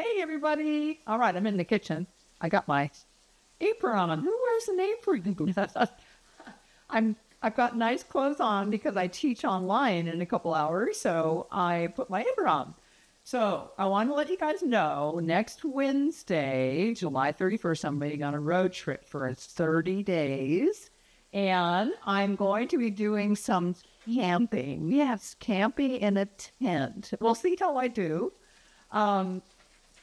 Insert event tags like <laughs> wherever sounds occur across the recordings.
Hey, everybody. All right, I'm in the kitchen. I got my apron on. Who wears an apron? <laughs> I'm, I've got nice clothes on because I teach online in a couple hours. So I put my apron on. So I want to let you guys know next Wednesday, July 31st, I'm going on a road trip for 30 days. And I'm going to be doing some camping. Yes, camping in a tent. We'll see how I do. Um,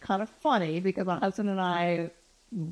kind of funny because my husband and I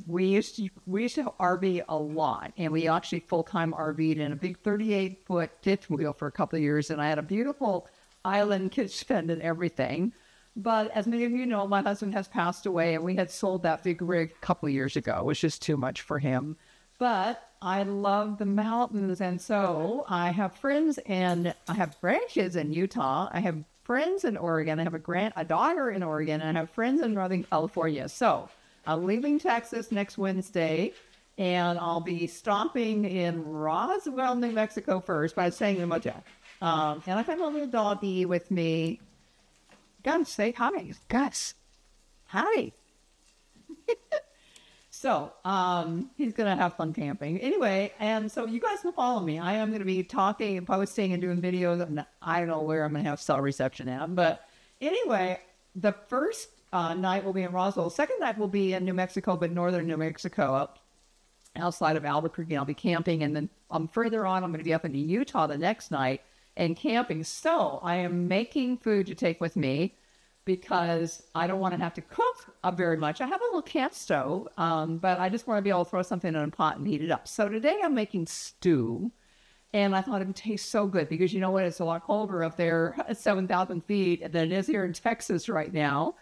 we used to we used to RV a lot, and we actually full time RV'd in a big 38 foot fifth wheel for a couple of years, and I had a beautiful island kitchen and everything. But as many of you know, my husband has passed away, and we had sold that big rig a couple of years ago. It was just too much for him. But I love the mountains, and so I have friends and I have branches in Utah. I have friends in Oregon. I have a grand a daughter in Oregon, and I have friends in Northern California. So I'm leaving Texas next Wednesday, and I'll be stopping in Roswell, New Mexico first by saying the motel. Um, and I have a little doggy with me. Gus, say hi. Gus, hi. <laughs> so um, he's going to have fun camping. Anyway, and so you guys can follow me. I am going to be talking and posting and doing videos. And I don't know where I'm going to have cell reception at. But anyway, the first uh, night will be in Roswell. Second night will be in New Mexico, but northern New Mexico, up outside of Albuquerque. I'll be camping, and then um, further on, I'm going to be up in Utah the next night and camping. So I am making food to take with me because I don't want to have to cook uh, very much. I have a little camp stove, um, but I just want to be able to throw something in a pot and heat it up. So today I'm making stew. And I thought it would taste so good because you know what? It's a lot colder up there <laughs> at 7,000 feet than it is here in Texas right now.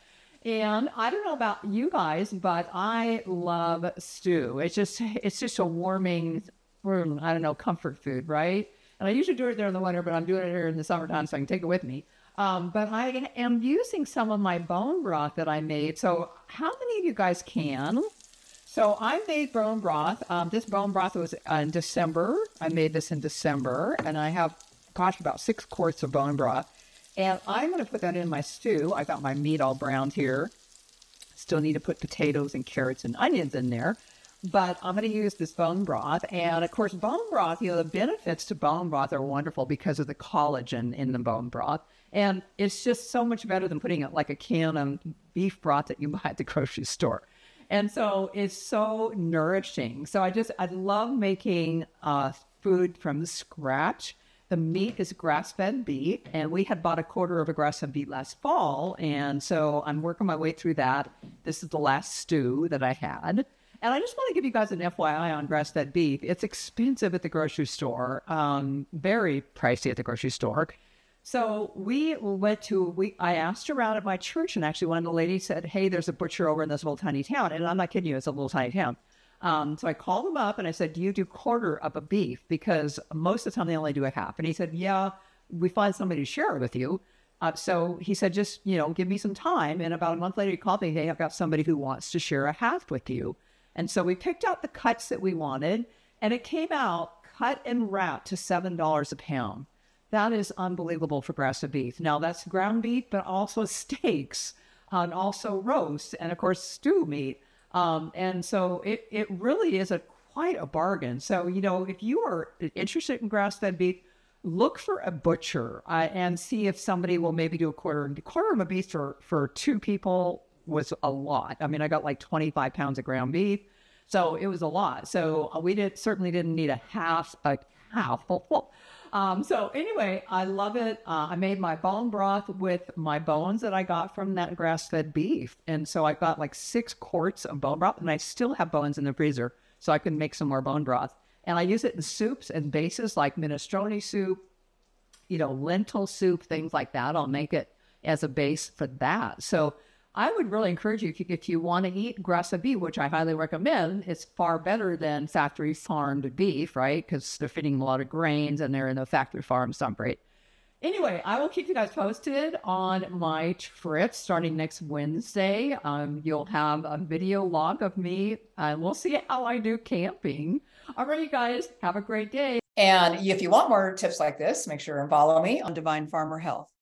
And I don't know about you guys, but I love stew. It's just it's just a warming, I don't know, comfort food, right? And I usually do it there in the winter, but I'm doing it here in the summertime so I can take it with me. Um, but I am using some of my bone broth that I made. So how many of you guys can? So I made bone broth. Um, this bone broth was in December. I made this in December, and I have, gosh, about six quarts of bone broth. And I'm going to put that in my stew. I got my meat all browned here. Still need to put potatoes and carrots and onions in there. But I'm going to use this bone broth. And of course, bone broth, you know, the benefits to bone broth are wonderful because of the collagen in the bone broth. And it's just so much better than putting it like a can of beef broth that you <laughs> buy at the grocery store. And so it's so nourishing. So I just, I love making uh, food from scratch. The meat is grass fed beef, and we had bought a quarter of a grass fed beef last fall. And so I'm working my way through that. This is the last stew that I had. And I just want to give you guys an FYI on grass fed beef. It's expensive at the grocery store, um, very pricey at the grocery store. So we went to we. I asked around at my church, and actually one of the ladies said, "Hey, there's a butcher over in this little tiny town." And I'm not kidding you; it's a little tiny town. Um, so I called him up and I said, Do you do quarter of a beef? Because most of the time they only do a half. And he said, Yeah, we find somebody to share it with you. Uh, so he said, Just, you know, give me some time. And about a month later, he called me, Hey, I've got somebody who wants to share a half with you. And so we picked out the cuts that we wanted, and it came out cut and wrapped to $7 a pound. That is unbelievable for grass-fed beef. Now, that's ground beef, but also <laughs> steaks, and also roast, and of course, stew meat. Um, and so it, it really is a quite a bargain. So, you know, if you are interested in grass fed beef, look for a butcher uh, and see if somebody will maybe do a quarter. Quarter of a beef for, for two people was a lot. I mean, I got like 25 pounds of ground beef. So it was a lot. So uh, we did certainly didn't need a half a half. <laughs> Um, so anyway, I love it. Uh, I made my bone broth with my bones that I got from that grass-fed beef, and so I got like six quarts of bone broth, and I still have bones in the freezer, so I can make some more bone broth. And I use it in soups and bases like minestrone soup, you know, lentil soup, things like that. I'll make it as a base for that. So I would really encourage you if you, want to eat grass-fed beef, which I highly recommend, it's far better than factory farmed beef, right? Because they're feeding a lot of grains and they're in the factory farm some great. Anyway, I will keep you guys posted on my trip starting next Wednesday. Um, you'll have a video log of me, and we'll see how I do camping. All right, you guys, have a great day. And if you want more tips like this, make sure and follow me on Divine Farmer Health.